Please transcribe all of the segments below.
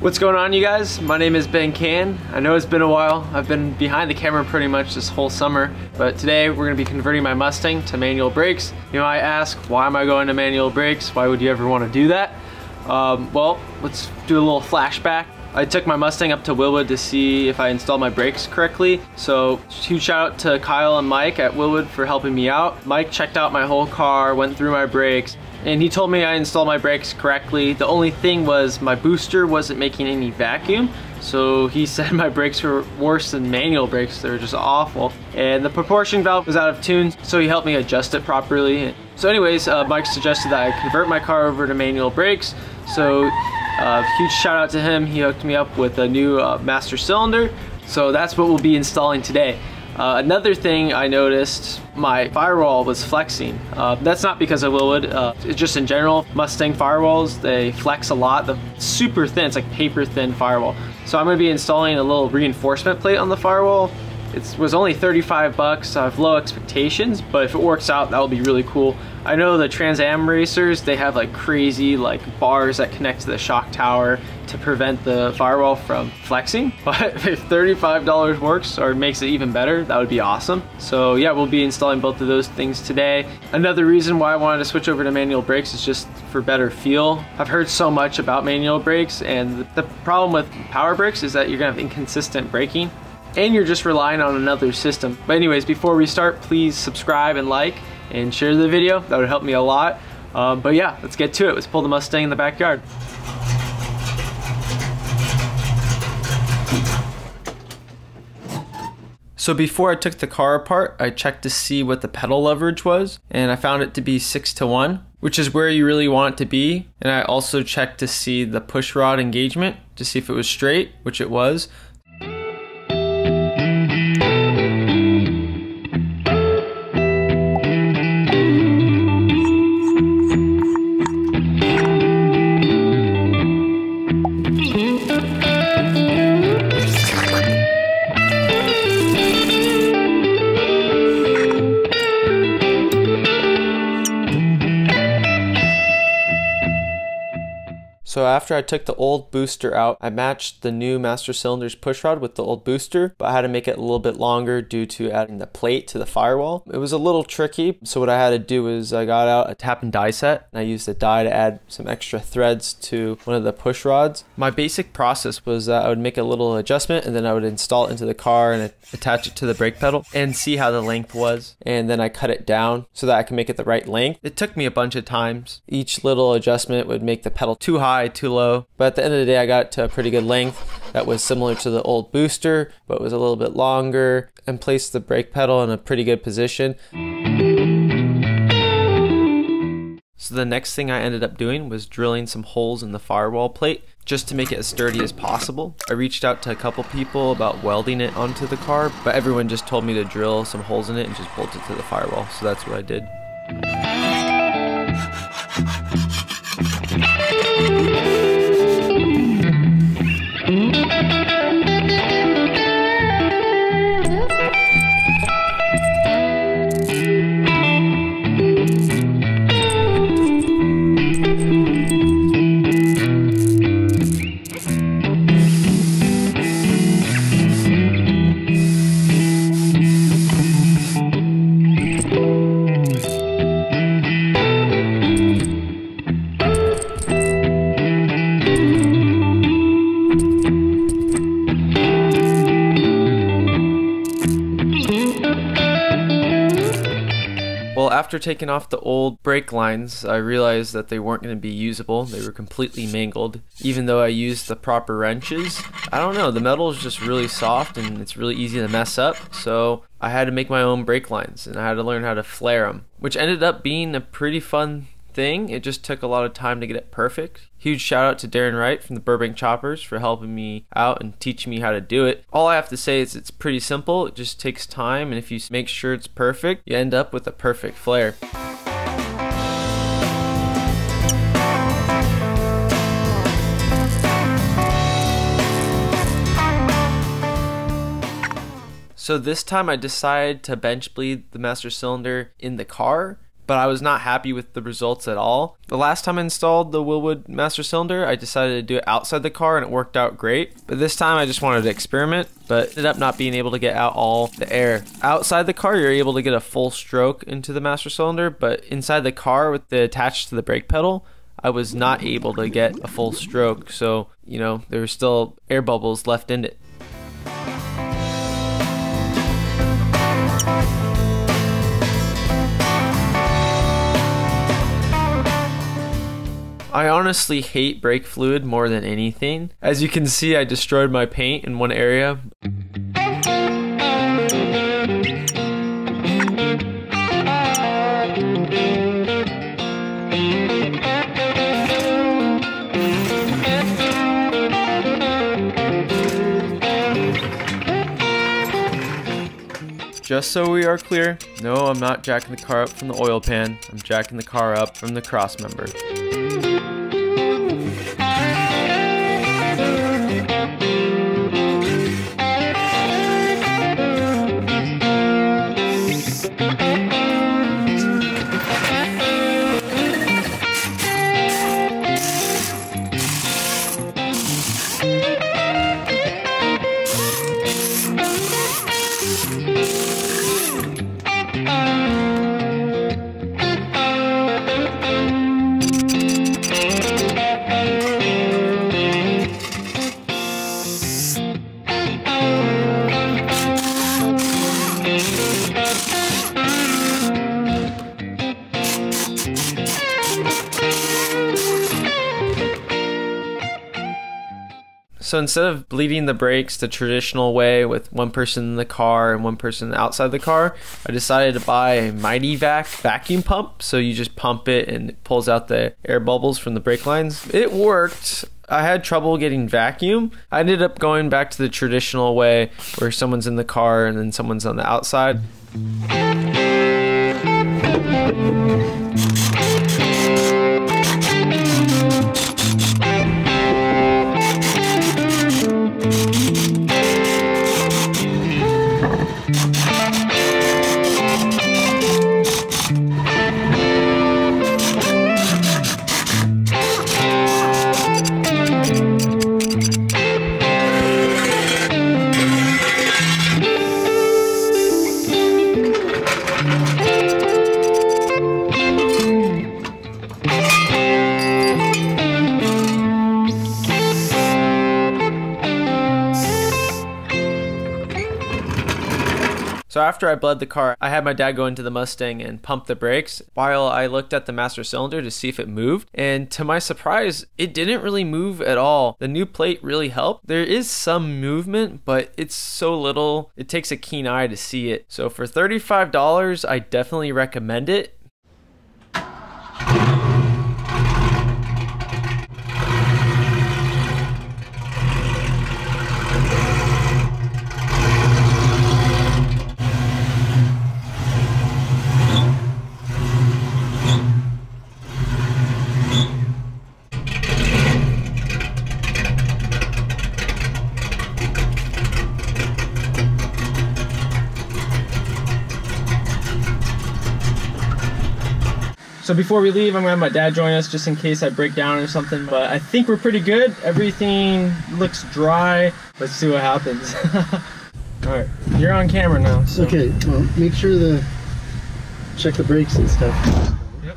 What's going on you guys? My name is Ben Kahan. I know it's been a while. I've been behind the camera pretty much this whole summer, but today we're gonna be converting my Mustang to manual brakes. You might ask, why am I going to manual brakes? Why would you ever wanna do that? Um, well, let's do a little flashback. I took my Mustang up to Wilwood to see if I installed my brakes correctly. So huge shout out to Kyle and Mike at Wilwood for helping me out. Mike checked out my whole car, went through my brakes, and he told me I installed my brakes correctly. The only thing was my booster wasn't making any vacuum. So he said my brakes were worse than manual brakes. They were just awful. And the proportion valve was out of tune, so he helped me adjust it properly. So anyways, uh, Mike suggested that I convert my car over to manual brakes. So uh, huge shout out to him. He hooked me up with a new uh, master cylinder. So that's what we'll be installing today. Uh, another thing I noticed, my firewall was flexing. Uh, that's not because of Wilwood, uh, it's just in general. Mustang firewalls, they flex a lot. The super thin, it's like paper thin firewall. So I'm gonna be installing a little reinforcement plate on the firewall. It was only 35 bucks. I have low expectations, but if it works out, that will be really cool. I know the Trans Am racers, they have like crazy like bars that connect to the shock tower to prevent the firewall from flexing. But if $35 works or makes it even better, that would be awesome. So yeah, we'll be installing both of those things today. Another reason why I wanted to switch over to manual brakes is just for better feel. I've heard so much about manual brakes and the problem with power brakes is that you're gonna have inconsistent braking and you're just relying on another system. But anyways, before we start, please subscribe and like and share the video. That would help me a lot. Um, but yeah, let's get to it. Let's pull the Mustang in the backyard. So before I took the car apart, I checked to see what the pedal leverage was, and I found it to be 6 to 1, which is where you really want it to be. And I also checked to see the push rod engagement to see if it was straight, which it was. After I took the old booster out, I matched the new Master Cylinders push rod with the old booster, but I had to make it a little bit longer due to adding the plate to the firewall. It was a little tricky, so what I had to do is I got out a tap and die set, and I used a die to add some extra threads to one of the push rods. My basic process was that I would make a little adjustment, and then I would install it into the car and attach it to the brake pedal and see how the length was, and then I cut it down so that I can make it the right length. It took me a bunch of times. Each little adjustment would make the pedal too high high, too low. But at the end of the day, I got to a pretty good length that was similar to the old booster, but was a little bit longer and placed the brake pedal in a pretty good position. So the next thing I ended up doing was drilling some holes in the firewall plate just to make it as sturdy as possible. I reached out to a couple people about welding it onto the car, but everyone just told me to drill some holes in it and just bolt it to the firewall. So that's what I did. After taking off the old brake lines, I realized that they weren't going to be usable. They were completely mangled. Even though I used the proper wrenches, I don't know, the metal is just really soft and it's really easy to mess up. So I had to make my own brake lines and I had to learn how to flare them, which ended up being a pretty fun thing. It just took a lot of time to get it perfect. Huge shout out to Darren Wright from the Burbank Choppers for helping me out and teaching me how to do it. All I have to say is it's pretty simple. It just takes time, and if you make sure it's perfect, you end up with a perfect flare. So this time I decided to bench bleed the master cylinder in the car but I was not happy with the results at all. The last time I installed the Wilwood master cylinder, I decided to do it outside the car and it worked out great. But this time I just wanted to experiment, but ended up not being able to get out all the air. Outside the car, you're able to get a full stroke into the master cylinder, but inside the car with the attached to the brake pedal, I was not able to get a full stroke. So, you know, there were still air bubbles left in it. I honestly hate brake fluid more than anything. As you can see, I destroyed my paint in one area. Just so we are clear, no, I'm not jacking the car up from the oil pan. I'm jacking the car up from the cross member. So instead of bleeding the brakes the traditional way with one person in the car and one person outside the car, I decided to buy a Mityvac vacuum pump. So you just pump it and it pulls out the air bubbles from the brake lines. It worked. I had trouble getting vacuum. I ended up going back to the traditional way where someone's in the car and then someone's on the outside. So after I bled the car, I had my dad go into the Mustang and pump the brakes while I looked at the master cylinder to see if it moved. And to my surprise, it didn't really move at all. The new plate really helped. There is some movement, but it's so little, it takes a keen eye to see it. So for $35, I definitely recommend it. So before we leave, I'm gonna have my dad join us just in case I break down or something. But I think we're pretty good. Everything looks dry. Let's see what happens. All right, you're on camera now. So. Okay, well, make sure to check the brakes and stuff. Yep.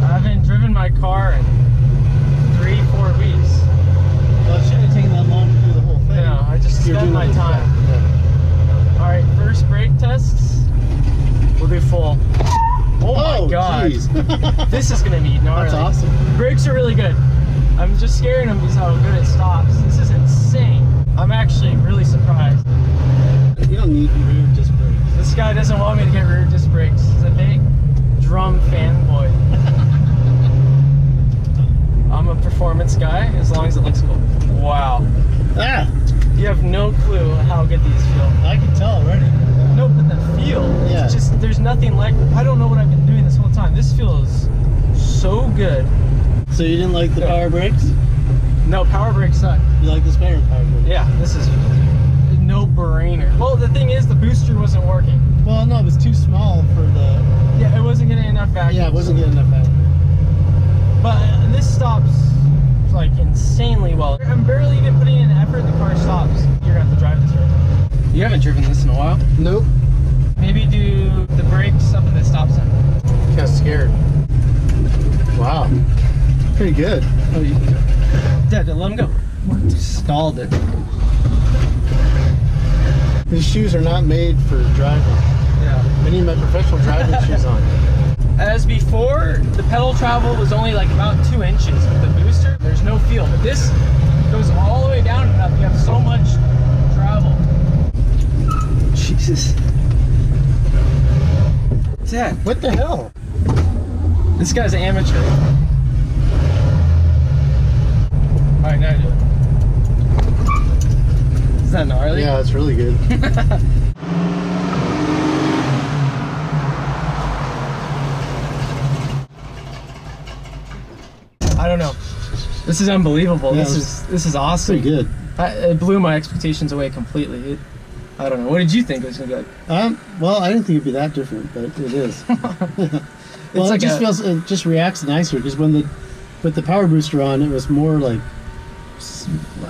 I haven't driven my car in three, four weeks. Well, it shouldn't have taken that long to do the whole thing. No, I just You're spent doing my time. yeah. All right, first brake tests. We'll do full. Oh my Oh, god. Jeez. This is gonna be gnarly. That's awesome. Brakes are really good. I'm just scaring them because how good it stops. This is insane. I'm actually really surprised. You don't need rear disc brakes. This guy doesn't want me to get rear disc brakes. He's a big drum fanboy. I'm a performance guy as long as it looks cool. Wow. Ah, You have no clue how good these feel. I can tell already. No, but the feel. Yeah. It's just there's nothing like I don't know what I've been doing this whole time. This feels so good. So you didn't like the power brakes? No, power brakes suck. You like the spare power brakes? Yeah, this is no no-brainer. Well, the thing is, the booster wasn't working. Well, no, it was too small for the. Yeah, it wasn't getting enough vacuum. Yeah, it wasn't getting enough out. But uh, this stops like insanely well. I'm barely even putting in effort. The car stops. You're gonna have to drive this right now. You haven't driven this in a while. Nope. Maybe do the brakes something that stops them. Kind of scared. Wow. Pretty good. Oh, you, Dad, let him go. Stalled it. These shoes are not made for driving. Yeah. I need my professional driving shoes on. As before, the pedal travel was only like about two inches. With the booster, there's no feel. But this goes all the way down and up. You have so much travel. Jesus. What the hell? this guy's an amateur. Alright, now do it. Is that gnarly? Yeah, it's really good. I don't know. This is unbelievable. Yeah, this is this is awesome. Pretty good. I, it blew my expectations away completely. It, I don't know. What did you think it was gonna be like? Um, well, I didn't think it'd be that different, but it is. well, like it just a- feels, it just reacts nicer because when the, with the power booster on, it was more like,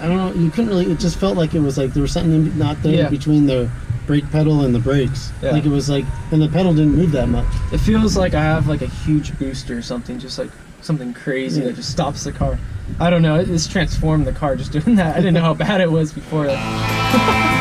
I don't know, you couldn't really, it just felt like it was like there was something in, not there Yeah. between the brake pedal and the brakes. Yeah. Like it was like, and the pedal didn't move that much. It feels like I have like a huge booster or something, just like something crazy Yeah. that just stops the car. I don't know. It, it's transformed the car just doing that. I didn't know how bad it was before that.